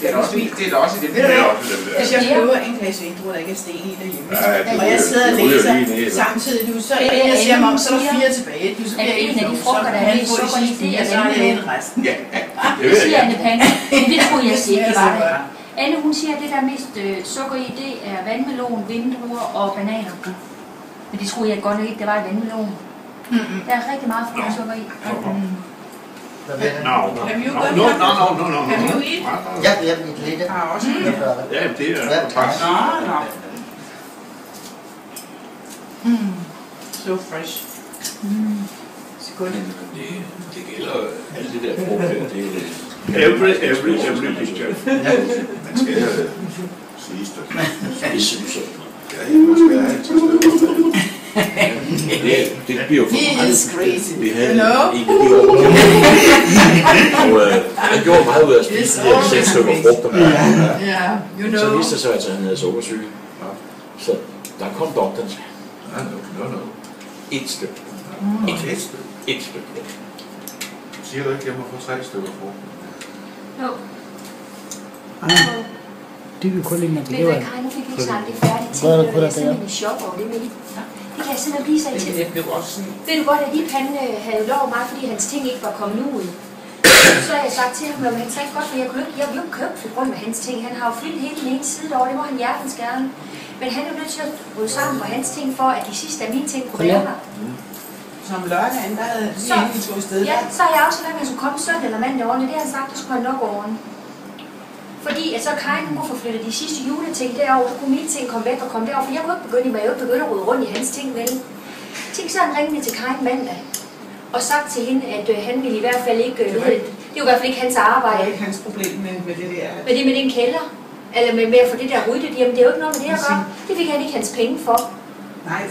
Det er da også, det er også i det der. hvad? også der. Hvis jeg køber en kasse vindruer, der ikke er sten i derhjemme, Ja, det og jeg sidder og det læser samtidig, du, så Det er jeg ser mig om, så er der siger, fire tilbage. Du, så bliver jeg en af de ikke frugter, der er får sukker i, sidste det er fire, så jeg vandmelon. lidt resten. Ja, det Det siger jeg. Anne Pande, men det tror jeg ikke, det var det. Anne, hun siger, at det der er mest øh, sukker i, det er vandmelon, vindruer og bananer. Men det troede jeg godt nok ikke, det var i vandmelon. Mm-mm. Der er rigtig meget frugtsukker i. Hvad vil Nå, jeg? nå, Have you nå, got nå, that? nå, nå, nå, nå, nå. Have you eat? Nej, nej, nej. Jeg lidt. Jeg har også en. Jeg gør det. Ja, det er Ja, faktisk. Nå, nå. Mm. So fresh. Mm. Så godt. Det, det gælder alt det der frugt det er Every, every, every picture. Man skal have siges det. det synes jeg. Ja, man skal have 50 stykker. Det, det bliver jo for He meget. is crazy. Vi havde You en i år. Og øh, han gjorde meget ud af at spise de her seks stykker frugter. Ja, you Så know. viste det sig, at han havde sukkersyge. Så der kom doktoren til no, no, no. et stykke. Mm. Et stykke. Et stykke. Siger du ikke, at jeg må få tre stykker frugt? Jo. Det vil kun ikke, når det lever. hvad, Kaj, nu fik vi ikke snakket det færdigt til. Er er dig der? simpelthen i chok over det med det. Kan jeg simpelthen blive så Men irriteret. jeg blev også sådan, Ved du godt, at Ip han øh, havde lov mig, fordi hans ting ikke var kommet ud. Så har jeg sagt til ham, at han sagde godt, for jeg kunne ikke, jeg ville jo ikke købe på grund af hans ting. Han har jo fyldt hele den ene side over, det må han hjertens gerne. Men han er jo nødt til at rydde sammen på hans ting, for at de sidste af mine ting kunne være her. som lørdagen, der havde vi Så- egentlig tog afsted. Ja, så har jeg også sagt, at han skulle komme søndag eller mandag ordentligt. Det har han sagt, det skulle han nok ordne. Fordi at så Karin kunne få flyttet de sidste juleting derover, så kunne mine ting komme væk og komme derover. For jeg kunne ikke begynde, jeg ikke begynde at rydde rundt i hans ting, vel? Tænk så han ringede til Karin mandag og sagt til hende, at øh, han ville i hvert fald ikke... Øh, Det var ikke- det var i hvert fald ikke hans Det var arbejde. ikke hans problem med, med det der. Men det med den kælder, eller med, med at få det der ryddet, jamen det er jo ikke noget med det at gøre. Det fik han ikke hans penge for. Nej, det